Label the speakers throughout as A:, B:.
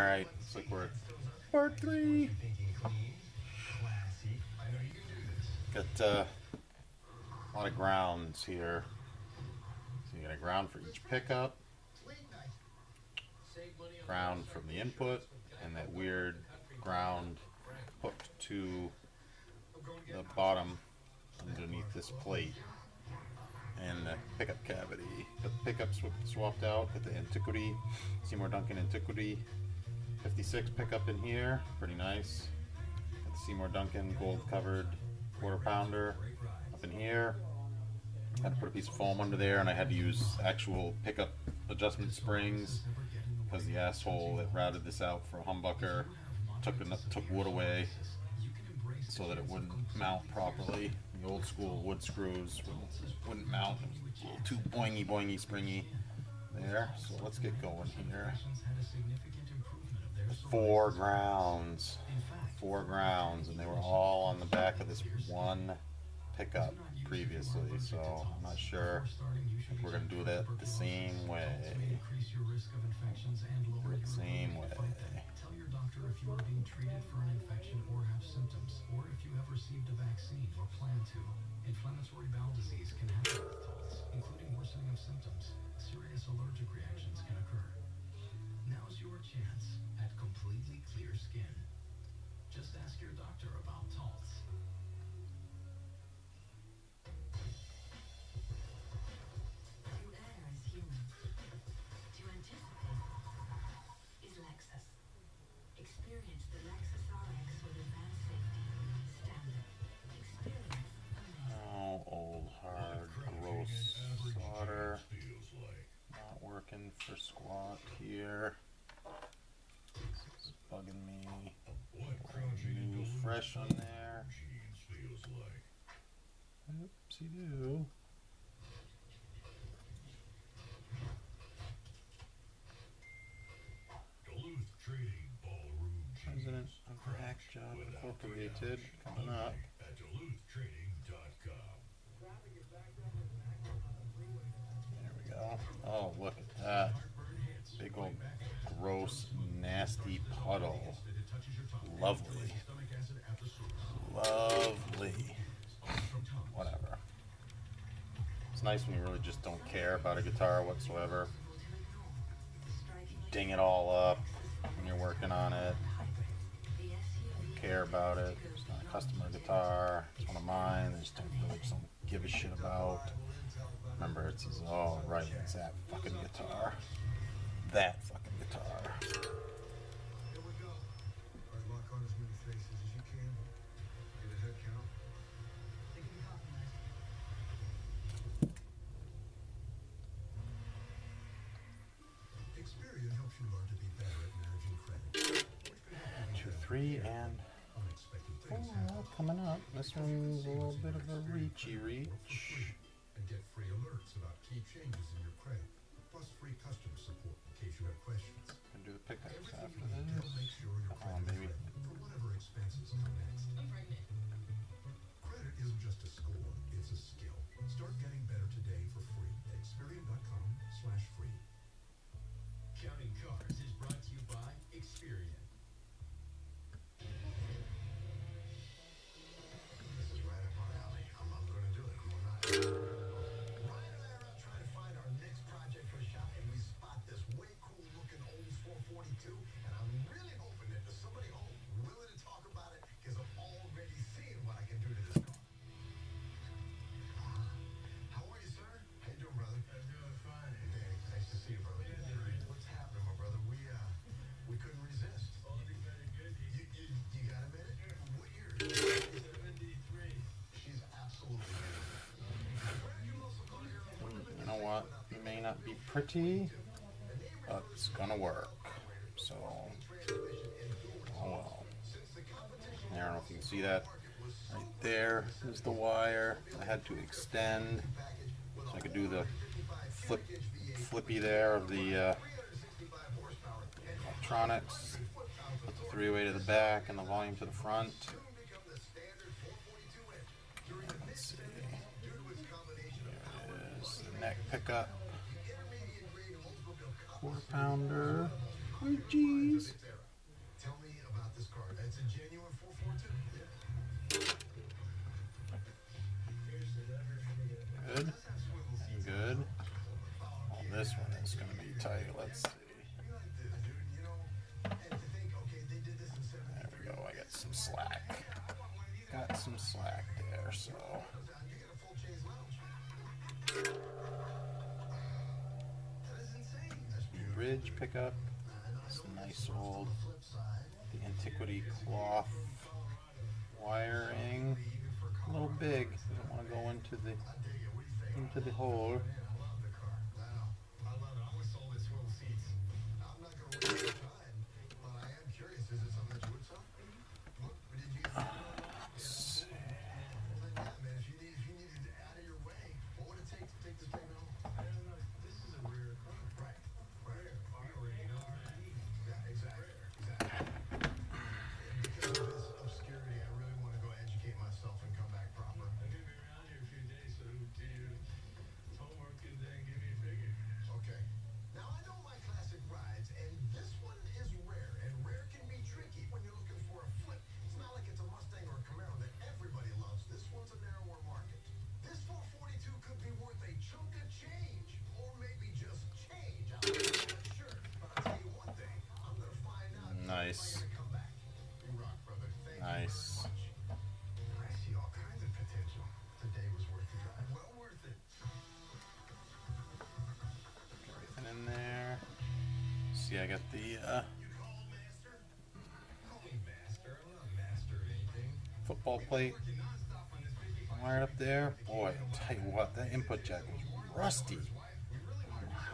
A: Alright, looks like we're at part three. Got uh, a lot of grounds here. So you got a ground for each pickup, ground from the input, and that weird ground hooked to the bottom underneath this plate and the pickup cavity. Got the pickup sw swapped out, got the Antiquity, Seymour Duncan Antiquity 56 pickup in here, pretty nice. Got the Seymour Duncan gold covered quarter pounder up in here. Had to put a piece of foam under there and I had to use actual pickup adjustment springs because the asshole that routed this out for a humbucker took, took wood away so that it wouldn't mount properly. The old school wood screws wouldn't, mount. A little too boingy boingy springy there. So let's get going here. Four grounds. Four grounds, and they were all on the back of this one pickup previously, so I'm not sure if we're going to do that the same way. The same way.
B: Tell your doctor if you are being treated for an infection or have symptoms, or if you have received a vaccine or plan to. Inflammatory bowel disease can happen with including worsening of symptoms. Serious allergic reactions can occur. Now's your chance at
A: working for squat here. This is bugging me. New fresh on there. Oopsie doo.
C: Duluth Trading Ballroom
A: President of
C: Crunch
A: Hack Job Incorporated coming up.
C: At DuluthTrading.com.
A: Go. Oh, look at that. Big old gross, nasty puddle. Lovely. Lovely. Whatever. It's nice when you really just don't care about a guitar whatsoever. Ding it all up when you're working on it. Don't care about it. It's not a customer guitar. It's one of mine. Just don't really just don't give a shit about. Remember, it says, oh, right, it's that fucking guitar. That fucking guitar.
D: Here we go. All right, lock on as many faces as you can. Get a head count. Experian helps you learn to be better at managing credit. Which can help you
A: Two, three, and coming up. This one's a little bit of a reachy reach.
D: Key changes in your credit. Plus free customer support in case you have questions.
A: Gonna do the pickups
D: Everything
A: after
D: you need to make
A: this.
D: sure your
A: Come on,
D: is
A: baby.
D: ready for whatever expenses come next. I'm pregnant. Credit isn't just a score, it's a skill. Start getting better today for free at Experian.com slash free.
B: Counting Cars is brought to you by Experian.
A: Pretty, but it's gonna work. So, oh well. I don't know if you can see that. Right there is the wire. I had to extend so I could do the flip, flippy there of the uh, electronics. Put the three-way to the back and the volume to the front. Let's see. There is the neck pickup. Quarter pounder.
B: Oh, jeez.
A: Tell me about this car. It's a genuine 442. Yeah.
C: Here's the lever for the
B: Good. Good.
A: Oh,
B: this one is gonna be tight. Let's see.
A: You like this, dude. You know, and to think, okay, they did this in 73.
B: There we go. I got some slack. Got some slack there, so. Bridge pickup.
A: Know
B: nice old
A: the
B: antiquity cloth wiring. A little big. Don't want to go into the
A: you
B: into the hole.
A: Worth it.
B: Everything in there. See, I got the uh,
A: You called, master? Call me master. I'm not master
B: football plate
A: Working nonstop on this 55
B: wired up there. Boy, I'll tell you what, that input jack was rusty.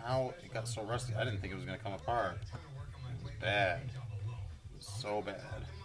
B: How it got so rusty? I didn't think it was gonna come apart. It was bad. So bad.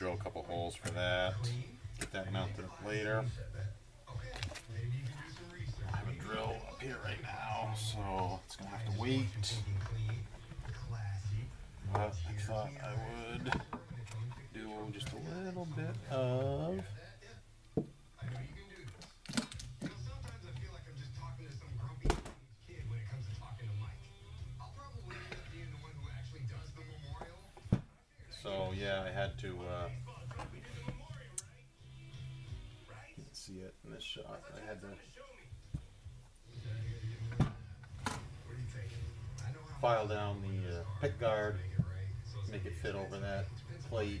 B: Drill a couple holes for that. Get that mounted later. I have a drill up here right now, so it's gonna have to wait. But I thought I would do just a little bit of. So yeah, I had to. Uh, see it in this shot. I had to?
A: I
B: file down the uh, pick guard,
A: make it
B: fit over that plate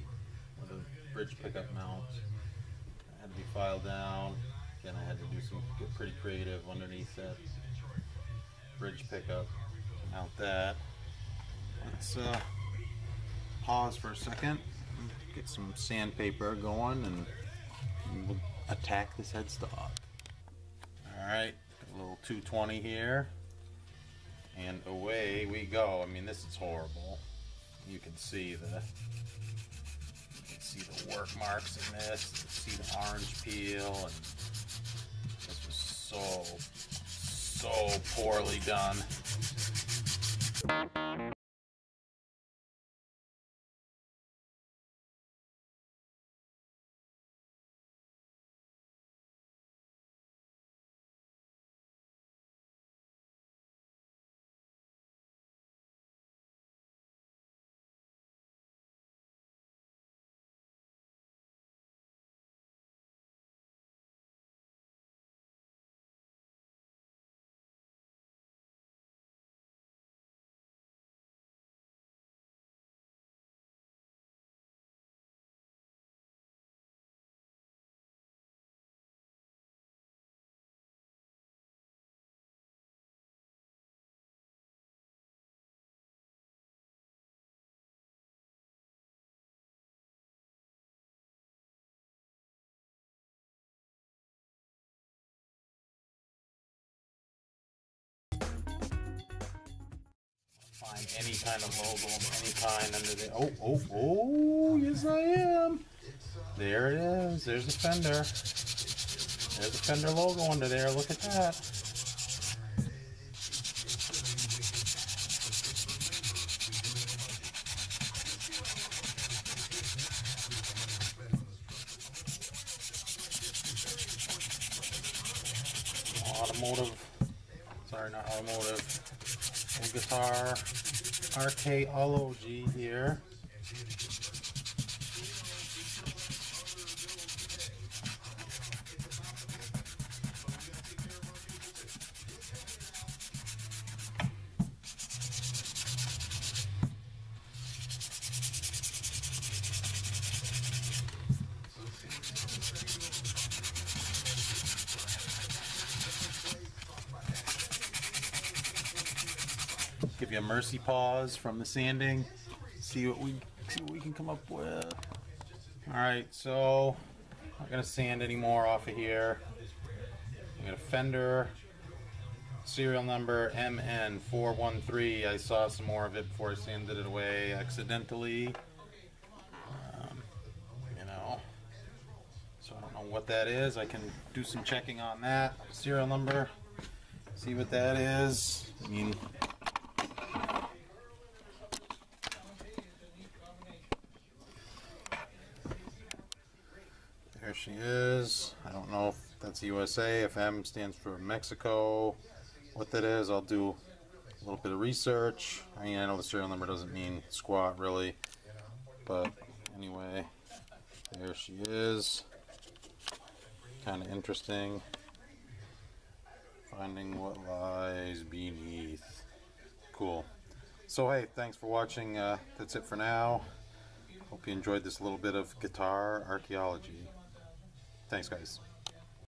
B: with a bridge pickup mount. It had to be filed down. Again, I had to do some get pretty creative underneath that bridge pickup. Mount that. Let's uh, pause for a second. Get some sandpaper going, and we'll attack this headstock. All right, a little 220 here, and away we go. I mean, this is horrible. You can see the can see the work marks in this. See the orange peel, and this was so so poorly done. Any kind of logo of any kind under the. Oh, oh, oh! Yes, I am. There it is. There's the fender. There's the fender logo under there. Look at that. Automotive. Sorry, not automotive. Guitar. Archaeology here. Give you a mercy pause from the sanding. See what we see what we can come up with. All right, so I'm not gonna sand anymore off of here. I got a fender serial number MN413. I saw some more of it before I sanded it away accidentally. Um, you know, so I don't know what that is. I can do some checking on that serial number. See what that is. I mean, she is. I don't know if that's USA, if M stands for Mexico, what that is. I'll do a little bit of research. I mean, I know the serial number doesn't mean squat really, but anyway, there she is. Kind of interesting. Finding what lies beneath. Cool. So, hey, thanks for watching. Uh, that's it for now. Hope you enjoyed this little bit of guitar archaeology. Thanks, guys.